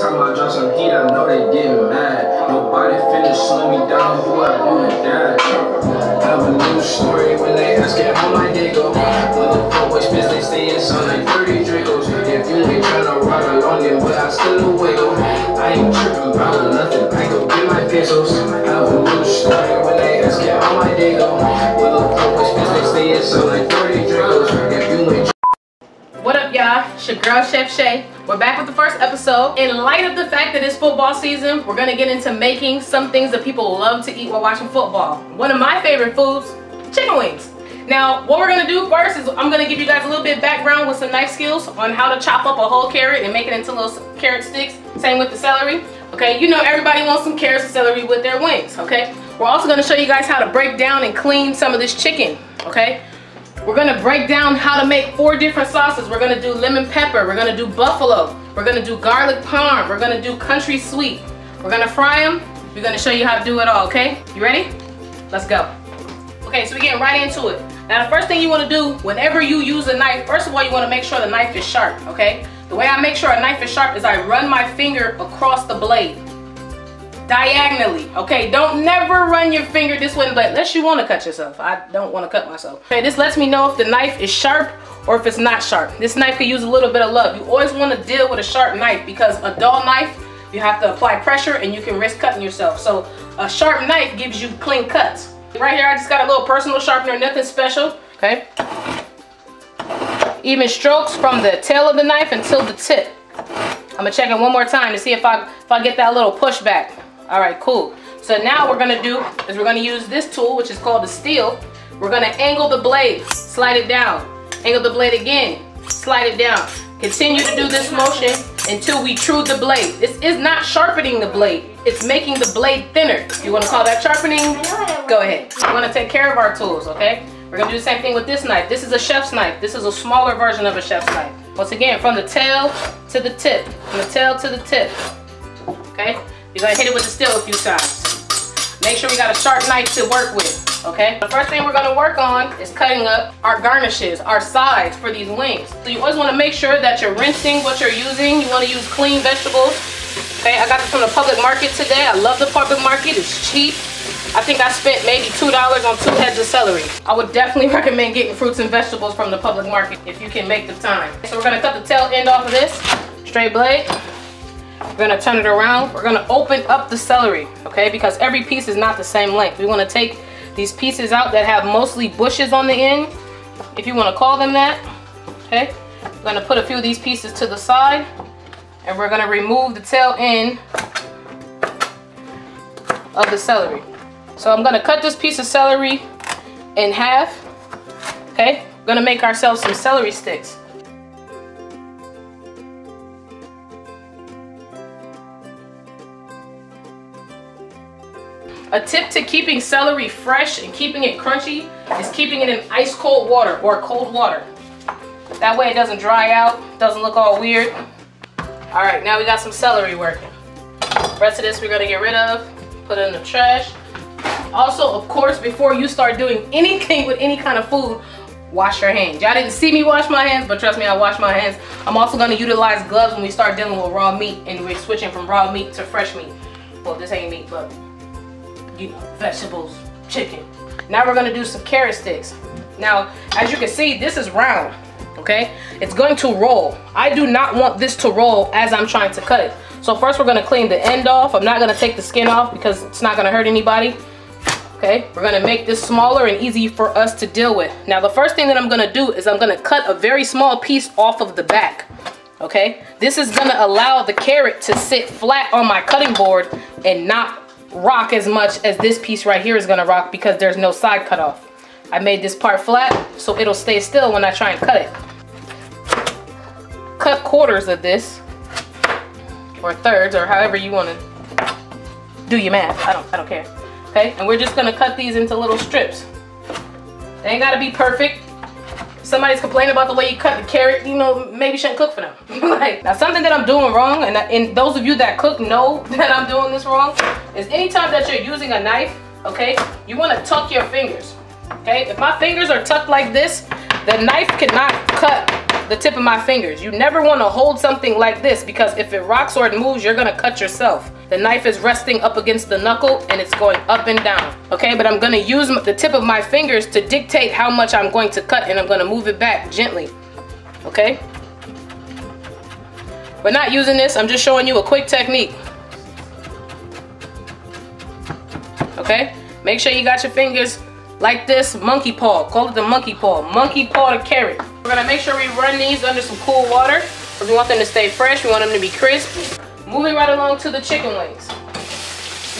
time I drop some heat, I know they get mad. Nobody finna slow me down, who I do with that. Have a new story when they asking how my day go. When the boys spits, they stay in sun like 30 Dracos. If you ain't tryna ride along, then but I still away go. I ain't tripping about nothing, I go get my pesos. Have a new story when they asking how my day go. When the boys spits, they stay in sun like 30 Dracos. If you ain't y'all? It's your girl, Chef Shay. We're back with the first episode. In light of the fact that it's football season, we're gonna get into making some things that people love to eat while watching football. One of my favorite foods, chicken wings. Now, what we're gonna do first is I'm gonna give you guys a little bit of background with some knife skills on how to chop up a whole carrot and make it into little carrot sticks. Same with the celery. Okay, you know everybody wants some carrots and celery with their wings, okay? We're also gonna show you guys how to break down and clean some of this chicken, okay? We're gonna break down how to make four different sauces. We're gonna do lemon pepper, we're gonna do buffalo, we're gonna do garlic parm, we're gonna do country sweet. We're gonna fry them, we're gonna show you how to do it all, okay? You ready? Let's go. Okay, so we're getting right into it. Now the first thing you wanna do whenever you use a knife, first of all, you wanna make sure the knife is sharp, okay? The way I make sure a knife is sharp is I run my finger across the blade diagonally okay? Don't never run your finger this way unless you want to cut yourself. I don't want to cut myself. Okay this lets me know if the knife is sharp or if it's not sharp. This knife could use a little bit of love. You always want to deal with a sharp knife because a dull knife you have to apply pressure and you can risk cutting yourself. So a sharp knife gives you clean cuts. Right here i just got a little personal sharpener nothing special okay? Even strokes from the tail of the knife until the tip. I'm gonna check it one more time to see if i if i get that little pushback all right, cool. So now we're gonna do is we're gonna use this tool, which is called the steel. We're gonna angle the blade, slide it down. Angle the blade again, slide it down. Continue to do this motion until we true the blade. This is not sharpening the blade. It's making the blade thinner. You wanna call that sharpening? Go ahead. We wanna take care of our tools, okay? We're gonna do the same thing with this knife. This is a chef's knife. This is a smaller version of a chef's knife. Once again, from the tail to the tip. From the tail to the tip, okay? You're gonna hit it with the steel a few times. Make sure we got a sharp knife to work with, okay? The first thing we're gonna work on is cutting up our garnishes, our sides for these wings. So you always wanna make sure that you're rinsing what you're using. You wanna use clean vegetables. Okay, I got this from the public market today. I love the public market, it's cheap. I think I spent maybe $2 on two heads of celery. I would definitely recommend getting fruits and vegetables from the public market if you can make the time. So we're gonna cut the tail end off of this, straight blade. We're gonna turn it around. We're gonna open up the celery, okay? Because every piece is not the same length. We wanna take these pieces out that have mostly bushes on the end, if you wanna call them that, okay? We're gonna put a few of these pieces to the side, and we're gonna remove the tail end of the celery. So I'm gonna cut this piece of celery in half, okay? We're gonna make ourselves some celery sticks. A tip to keeping celery fresh and keeping it crunchy is keeping it in ice cold water or cold water. That way it doesn't dry out, doesn't look all weird. All right, now we got some celery working. The rest of this we're gonna get rid of, put it in the trash. Also, of course, before you start doing anything with any kind of food, wash your hands. Y'all didn't see me wash my hands, but trust me, I wash my hands. I'm also gonna utilize gloves when we start dealing with raw meat and we're switching from raw meat to fresh meat. Well, this ain't meat, but you know, vegetables, chicken. Now we're gonna do some carrot sticks. Now, as you can see, this is round, okay? It's going to roll. I do not want this to roll as I'm trying to cut it. So first we're gonna clean the end off. I'm not gonna take the skin off because it's not gonna hurt anybody. Okay, we're gonna make this smaller and easy for us to deal with. Now the first thing that I'm gonna do is I'm gonna cut a very small piece off of the back. Okay, this is gonna allow the carrot to sit flat on my cutting board and not rock as much as this piece right here is gonna rock because there's no side cut off. I made this part flat so it'll stay still when I try and cut it. Cut quarters of this or thirds or however you want to do your math. I don't I don't care. Okay, and we're just gonna cut these into little strips. They ain't gotta be perfect. Somebody's complaining about the way you cut the carrot, you know, maybe you shouldn't cook for them. like, now something that I'm doing wrong, and, and those of you that cook know that I'm doing this wrong, is anytime that you're using a knife, okay, you wanna tuck your fingers. Okay, if my fingers are tucked like this, the knife cannot cut the tip of my fingers. You never want to hold something like this because if it rocks or it moves, you're gonna cut yourself. The knife is resting up against the knuckle and it's going up and down. Okay, but I'm gonna use the tip of my fingers to dictate how much I'm going to cut and I'm gonna move it back gently. Okay? We're not using this, I'm just showing you a quick technique. Okay? Make sure you got your fingers like this monkey paw. Call it the monkey paw. Monkey paw to carrot. We're gonna make sure we run these under some cool water we want them to stay fresh. We want them to be crisp. Moving right along to the chicken wings.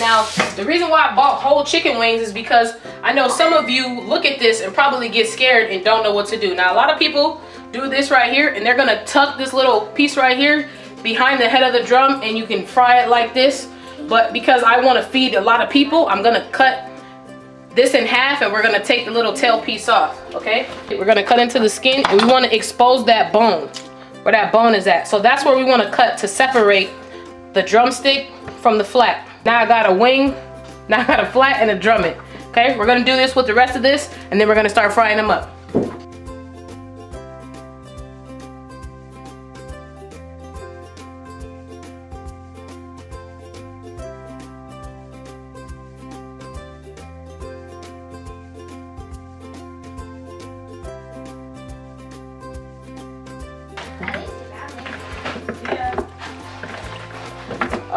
Now, the reason why I bought whole chicken wings is because I know some of you look at this and probably get scared and don't know what to do. Now, a lot of people do this right here and they're gonna tuck this little piece right here behind the head of the drum and you can fry it like this. But because I wanna feed a lot of people, I'm gonna cut this in half and we're gonna take the little tail piece off, okay? We're gonna cut into the skin and we wanna expose that bone, where that bone is at. So that's where we wanna cut to separate the drumstick from the flat. Now I got a wing, now I got a flat and a drumette. Okay, we're gonna do this with the rest of this and then we're gonna start frying them up.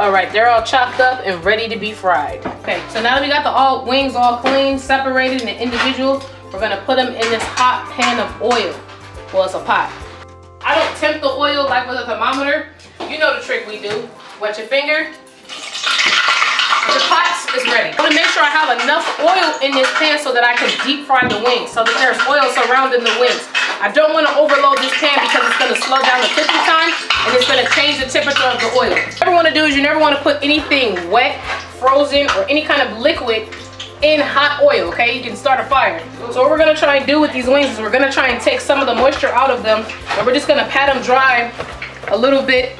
All right, they're all chopped up and ready to be fried. Okay, so now that we got the all wings all clean, separated and individual, we're gonna put them in this hot pan of oil. Well, it's a pot. I don't tempt the oil like with a thermometer. You know the trick we do. Wet your finger, the pot is ready. I want to make sure I have enough oil in this pan so that I can deep fry the wings, so that there's oil surrounding the wings. I don't want to overload this pan because it's going to slow down the cooking time and it's going to change the temperature of the oil. What you want to do is you never want to put anything wet, frozen, or any kind of liquid in hot oil, okay? You can start a fire. So what we're gonna try and do with these wings is we're gonna try and take some of the moisture out of them and we're just gonna pat them dry a little bit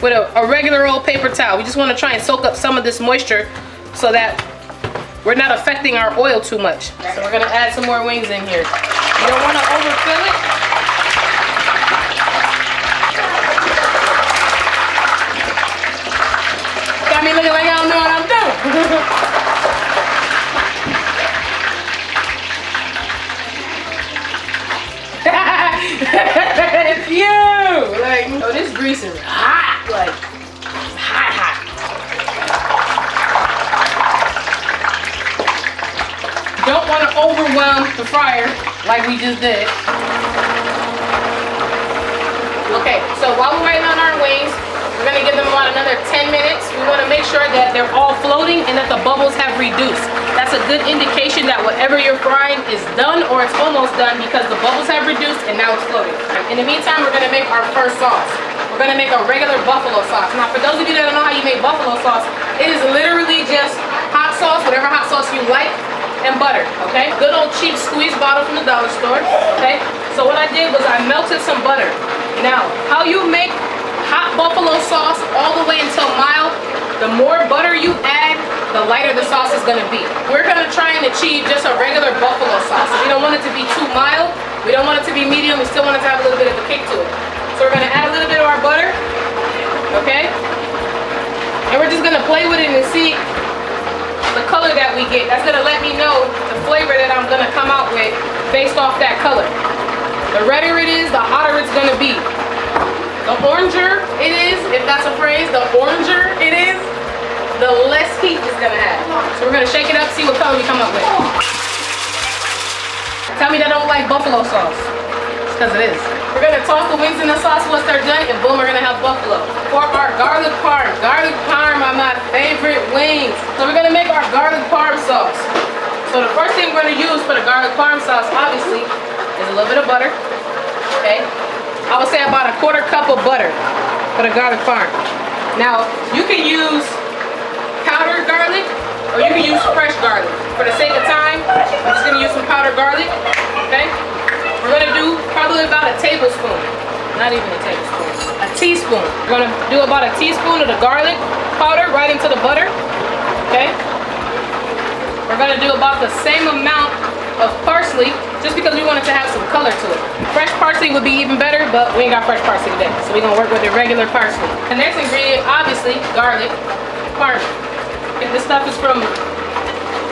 with a, a regular old paper towel. We just wanna try and soak up some of this moisture so that we're not affecting our oil too much. So we're gonna add some more wings in here. You don't wanna overfill it. Got me looking like I don't know what I'm doing. it's you! Like, oh, this grease is hot. Like, hot, hot. Don't want to overwhelm the fryer like we just did. Okay, so while we're waiting on our wings, we're gonna give them about another 10 minutes. We wanna make sure that they're all floating and that the bubbles have reduced. That's a good indication that whatever you're frying is done or it's almost done because the bubbles have reduced and now it's floating. In the meantime, we're gonna make our first sauce. We're gonna make a regular buffalo sauce. Now for those of you that don't know how you make buffalo sauce, it is literally just hot sauce, whatever hot sauce you like, and butter, okay? Good old cheap squeeze bottle from the dollar store, okay? So what I did was I melted some butter. Now, how you make hot buffalo sauce all the way until mild, the more butter you add, the lighter the sauce is gonna be. We're gonna try and achieve just a regular buffalo sauce. We don't want it to be too mild. We don't want it to be medium. We still want it to have a little bit of a kick to it. So we're gonna add a little bit of our butter, okay? And we're just gonna play with it and see the color that we get. That's gonna let me know the flavor that I'm gonna come out with based off that color. The redder it is, the hotter it's gonna be. The oranger it is, if that's a phrase, the oranger it is, the less heat it's gonna have. So we're gonna shake it up, see what color we come up with. Tell me that don't like buffalo sauce. Because it is. We're gonna toss the wings in the sauce once they're done, and boom, we're gonna have buffalo. For our garlic parm, garlic parm are my favorite wings. So we're gonna make our garlic parm sauce. So the first thing we're gonna use for the garlic parm sauce, obviously, is a little bit of butter. Okay, I would say about a quarter cup of butter for the garlic parm. Now, you can use powdered garlic or you can use fresh garlic. For the sake of time, I'm just gonna use some powdered garlic, okay? We're gonna do probably about a tablespoon, not even a tablespoon, a teaspoon. We're gonna do about a teaspoon of the garlic powder right into the butter, okay? We're gonna do about the same amount of parsley just because we want it to have some color to it. Fresh parsley would be even better, but we ain't got fresh parsley today. So we're gonna work with the regular parsley. The next ingredient, obviously, garlic, parsley. If this stuff is from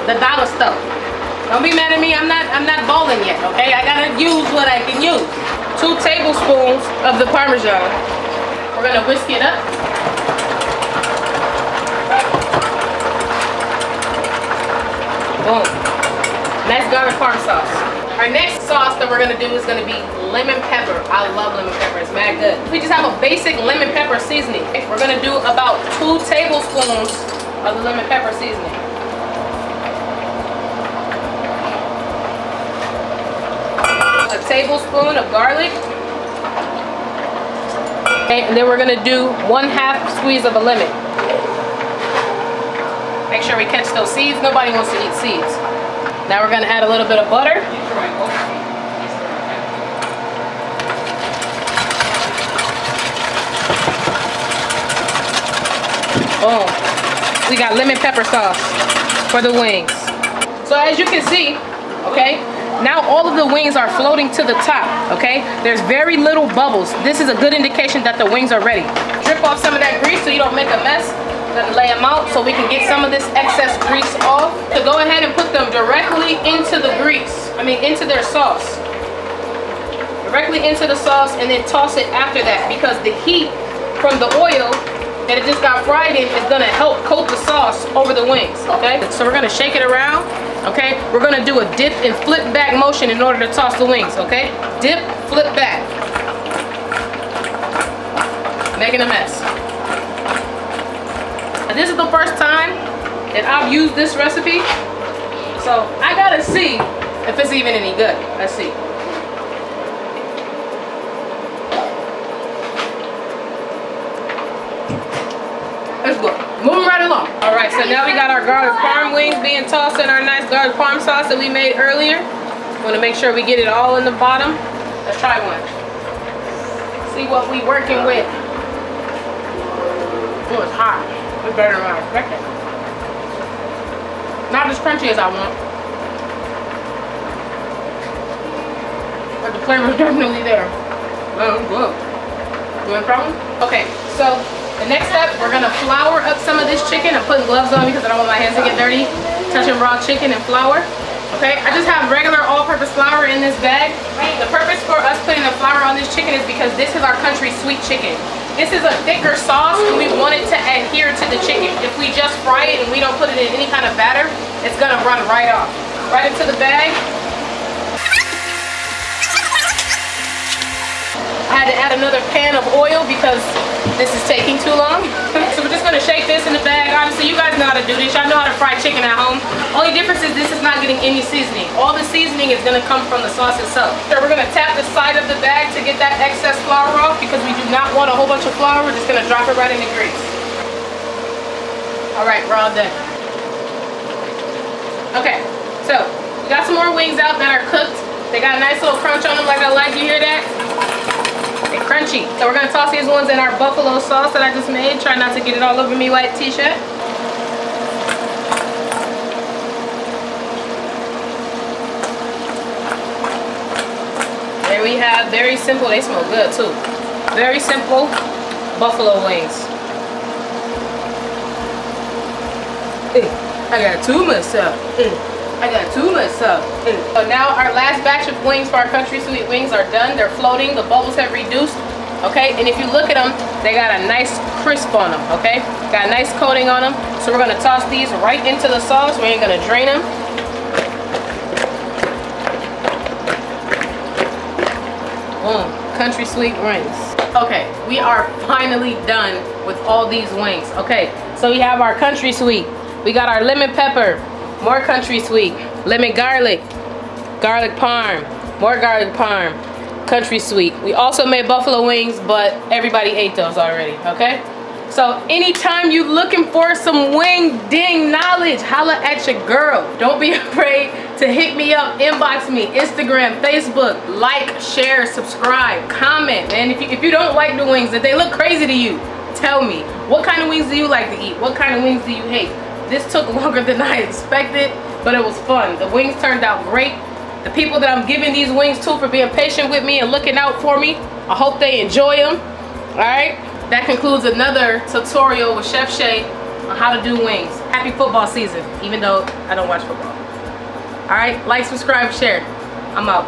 the dollar store. Don't be mad at me, I'm not I'm not balling yet, okay? I gotta use what I can use. Two tablespoons of the Parmesan. We're gonna whisk it up. Boom. Nice garlic parm sauce. Our next sauce that we're gonna do is gonna be lemon pepper. I love lemon pepper, it's mad good. We just have a basic lemon pepper seasoning. We're gonna do about two tablespoons of the lemon pepper seasoning. Tablespoon of garlic. Okay, and then we're gonna do one half squeeze of a lemon. Make sure we catch those seeds. Nobody wants to eat seeds. Now we're gonna add a little bit of butter. Boom. We got lemon pepper sauce for the wings. So as you can see, okay, now all of the wings are floating to the top, okay? There's very little bubbles. This is a good indication that the wings are ready. Drip off some of that grease so you don't make a mess gonna lay them out so we can get some of this excess grease off. To go ahead and put them directly into the grease, I mean into their sauce. Directly into the sauce and then toss it after that because the heat from the oil that it just got fried in is gonna help coat the sauce over the wings, okay? So we're gonna shake it around, okay? We're gonna do a dip and flip back motion in order to toss the wings, okay? Dip, flip back. Making a mess. And this is the first time that I've used this recipe. So I gotta see if it's even any good. Let's see. It's good. Moving right along. Now we got our garlic parm wings being tossed in our nice garlic parm sauce that we made earlier. Want to make sure we get it all in the bottom. Let's try one. See what we working with. Oh, it's hot. It's better than I expected. Not as crunchy as I want. But the flavor is definitely there. Oh, good. You want a problem? Okay, so the next step, we're gonna flour up some of this chicken. I'm putting gloves on because I don't want my hands to get dirty. Touching raw chicken and flour. Okay, I just have regular all-purpose flour in this bag. The purpose for us putting the flour on this chicken is because this is our country sweet chicken. This is a thicker sauce and we want it to adhere to the chicken. If we just fry it and we don't put it in any kind of batter, it's gonna run right off. Right into the bag. Had to add another pan of oil because this is taking too long. so we're just gonna shake this in the bag. Obviously, you guys know how to do this. Y'all know how to fry chicken at home. Only difference is this is not getting any seasoning. All the seasoning is gonna come from the sauce itself. So we're gonna tap the side of the bag to get that excess flour off because we do not want a whole bunch of flour. We're just gonna drop it right in the grease. All right, we're all done. Okay, so we got some more wings out that are cooked. They got a nice little crunch on them like I like. You hear that? They're crunchy. So we're gonna toss these ones in our buffalo sauce that I just made. Try not to get it all over me white t-shirt. There we have very simple, they smell good too. Very simple buffalo wings. Eh, I got too much stuff. I got too much stuff. So now our last batch of wings for our country sweet wings are done. They're floating. The bubbles have reduced. Okay, and if you look at them, they got a nice crisp on them. Okay, got a nice coating on them. So we're gonna toss these right into the sauce. We ain't gonna drain them. Boom, mm, country sweet wings. Okay, we are finally done with all these wings. Okay, so we have our country sweet. We got our lemon pepper, more country sweet, lemon garlic, garlic parm, more garlic parm, country sweet. We also made buffalo wings, but everybody ate those already, okay? So anytime you're looking for some wing ding knowledge, holla at your girl. Don't be afraid to hit me up, inbox me, Instagram, Facebook, like, share, subscribe, comment. And if you, if you don't like the wings, if they look crazy to you, tell me. What kind of wings do you like to eat? What kind of wings do you hate? This took longer than I expected, but it was fun. The wings turned out great. the people that I'm giving these wings to for being patient with me and looking out for me. I hope they enjoy them. All right, that concludes another tutorial with Chef Shay on how to do wings. Happy football season, even though I don't watch football. All right, like, subscribe, share. I'm out.